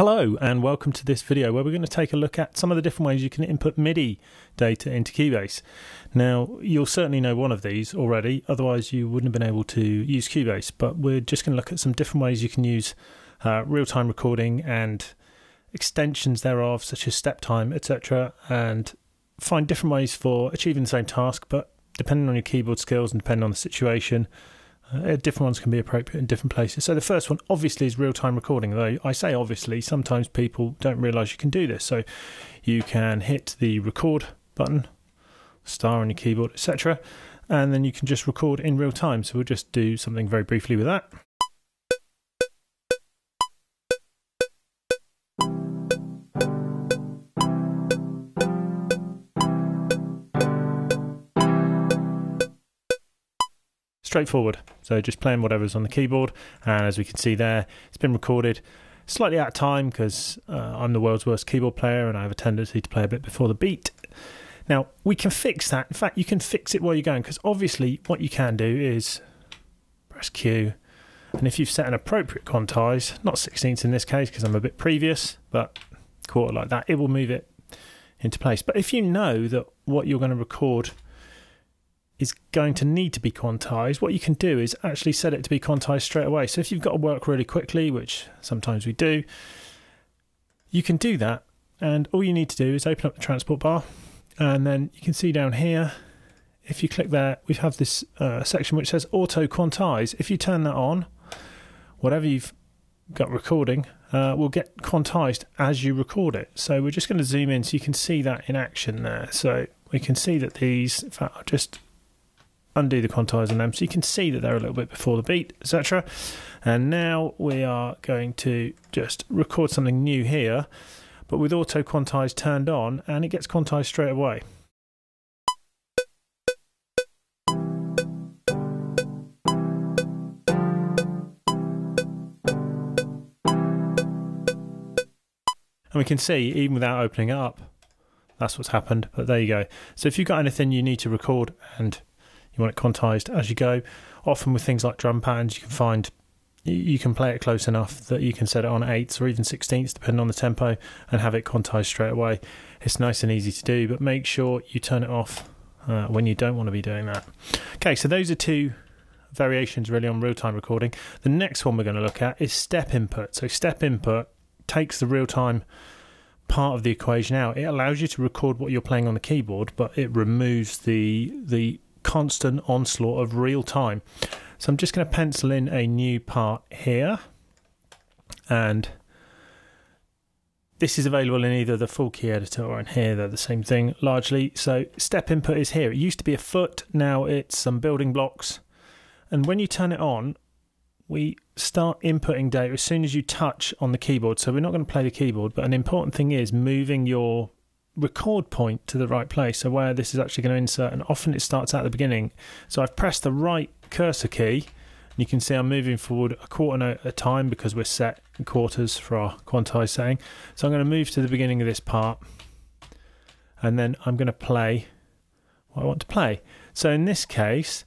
Hello and welcome to this video where we're going to take a look at some of the different ways you can input MIDI data into Cubase. Now you'll certainly know one of these already, otherwise you wouldn't have been able to use Cubase, but we're just going to look at some different ways you can use uh, real-time recording and extensions thereof such as step time etc and find different ways for achieving the same task but depending on your keyboard skills and depending on the situation uh, different ones can be appropriate in different places. So the first one, obviously, is real-time recording. Though I say obviously, sometimes people don't realise you can do this. So you can hit the record button, star on your keyboard, etc., and then you can just record in real time. So we'll just do something very briefly with that. Straightforward. So just playing whatever's on the keyboard, and as we can see there, it's been recorded slightly out of time because uh, I'm the world's worst keyboard player and I have a tendency to play a bit before the beat. Now, we can fix that. In fact, you can fix it while you're going because obviously, what you can do is press Q. And if you've set an appropriate quantize, not 16ths in this case because I'm a bit previous, but quarter like that, it will move it into place. But if you know that what you're going to record is going to need to be quantized, what you can do is actually set it to be quantized straight away. So if you've got to work really quickly, which sometimes we do, you can do that. And all you need to do is open up the transport bar, and then you can see down here, if you click there, we have this uh, section which says auto quantize. If you turn that on, whatever you've got recording uh, will get quantized as you record it. So we're just going to zoom in so you can see that in action there. So we can see that these, in fact, I'll just undo the quantize on them so you can see that they're a little bit before the beat, etc. And now we are going to just record something new here, but with auto quantize turned on, and it gets quantized straight away. And we can see, even without opening it up, that's what's happened. But there you go. So if you've got anything you need to record and you want it quantized as you go. Often with things like drum patterns, you can find you can play it close enough that you can set it on eighths or even sixteenths, depending on the tempo, and have it quantized straight away. It's nice and easy to do, but make sure you turn it off uh, when you don't want to be doing that. Okay, so those are two variations really on real time recording. The next one we're going to look at is step input. So, step input takes the real time part of the equation out. It allows you to record what you're playing on the keyboard, but it removes the the constant onslaught of real time. So I'm just going to pencil in a new part here. And this is available in either the full key editor or in here. They're the same thing largely. So step input is here. It used to be a foot. Now it's some building blocks. And when you turn it on, we start inputting data as soon as you touch on the keyboard. So we're not going to play the keyboard, but an important thing is moving your record point to the right place, so where this is actually going to insert, and often it starts at the beginning. So I've pressed the right cursor key, and you can see I'm moving forward a quarter note at a time because we're set in quarters for our quantized setting. So I'm going to move to the beginning of this part, and then I'm going to play what I want to play. So in this case,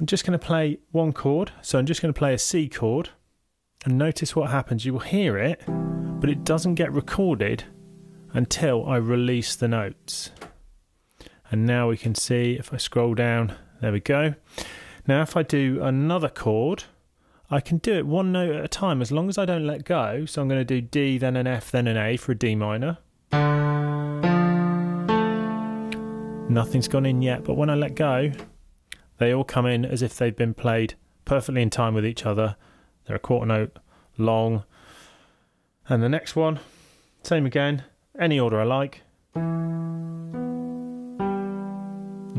I'm just going to play one chord. So I'm just going to play a C chord, and notice what happens. You will hear it, but it doesn't get recorded until I release the notes. And now we can see if I scroll down, there we go. Now, if I do another chord, I can do it one note at a time as long as I don't let go. So I'm going to do D, then an F, then an A for a D minor. Nothing's gone in yet, but when I let go, they all come in as if they've been played perfectly in time with each other. They're a quarter note long. And the next one, same again, any order I like.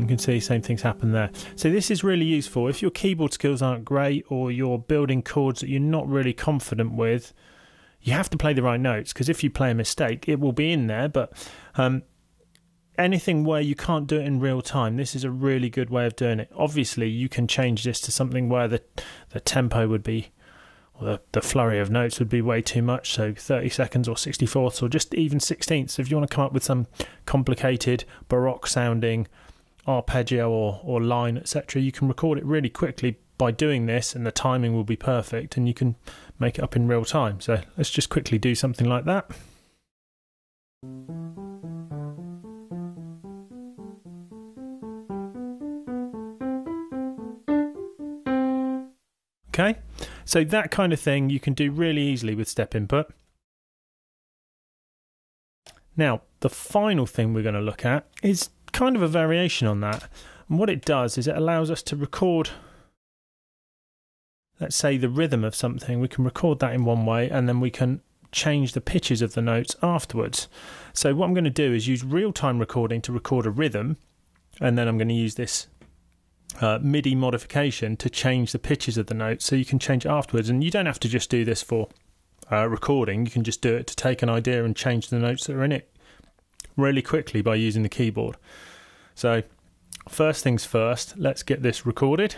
You can see same things happen there. So this is really useful if your keyboard skills aren't great or you're building chords that you're not really confident with. You have to play the right notes because if you play a mistake, it will be in there. But um, anything where you can't do it in real time, this is a really good way of doing it. Obviously, you can change this to something where the the tempo would be the, the flurry of notes would be way too much. So 30 seconds or 64ths or just even 16ths. If you want to come up with some complicated baroque sounding arpeggio or, or line, etc., you can record it really quickly by doing this, and the timing will be perfect, and you can make it up in real time. So let's just quickly do something like that. Okay, so that kind of thing you can do really easily with step input. Now, the final thing we're going to look at is kind of a variation on that. And what it does is it allows us to record, let's say, the rhythm of something. We can record that in one way and then we can change the pitches of the notes afterwards. So, what I'm going to do is use real time recording to record a rhythm, and then I'm going to use this uh, MIDI modification to change the pitches of the notes so you can change it afterwards. And you don't have to just do this for uh, recording, you can just do it to take an idea and change the notes that are in it really quickly by using the keyboard. So, first things first, let's get this recorded.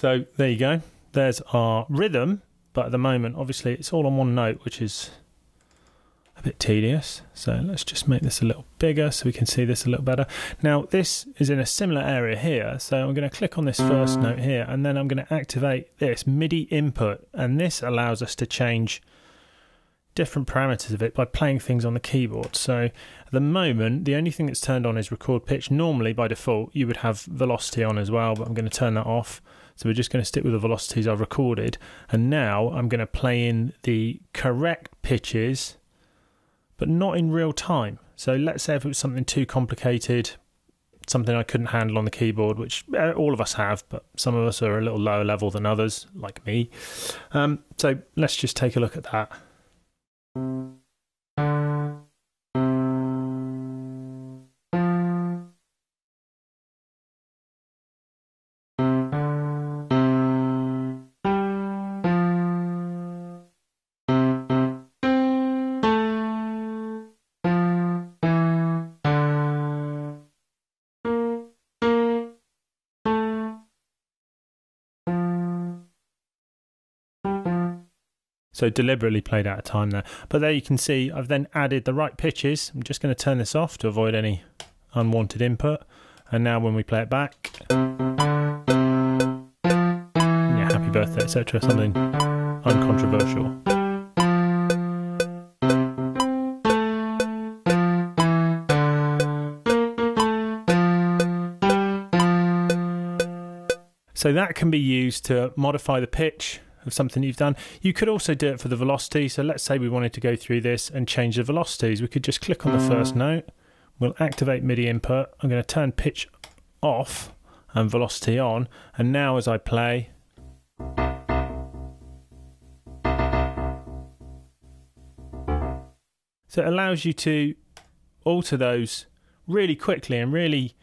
So there you go. There's our rhythm, but at the moment, obviously, it's all on one note, which is a bit tedious. So let's just make this a little bigger so we can see this a little better. Now, this is in a similar area here. So I'm going to click on this first mm. note here, and then I'm going to activate this MIDI input. And this allows us to change different parameters of it by playing things on the keyboard. So at the moment, the only thing that's turned on is record pitch. Normally, by default, you would have velocity on as well, but I'm going to turn that off. So we're just going to stick with the velocities I've recorded. And now I'm going to play in the correct pitches, but not in real time. So let's say if it was something too complicated, something I couldn't handle on the keyboard, which uh, all of us have, but some of us are a little lower level than others, like me. Um, so let's just take a look at that. So deliberately played out of time there. But there you can see I've then added the right pitches. I'm just going to turn this off to avoid any unwanted input. And now when we play it back, yeah, happy birthday, etc. Something uncontroversial. So that can be used to modify the pitch of something you've done. You could also do it for the velocity. So let's say we wanted to go through this and change the velocities. We could just click on the first mm. note. We'll activate MIDI input. I'm going to turn pitch off and velocity on. And now as I play, so it allows you to alter those really quickly and really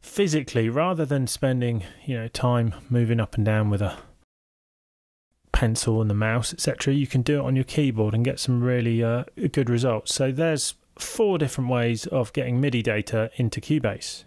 physically rather than spending, you know, time moving up and down with a pencil and the mouse, etc., you can do it on your keyboard and get some really uh, good results. So there's four different ways of getting MIDI data into Cubase.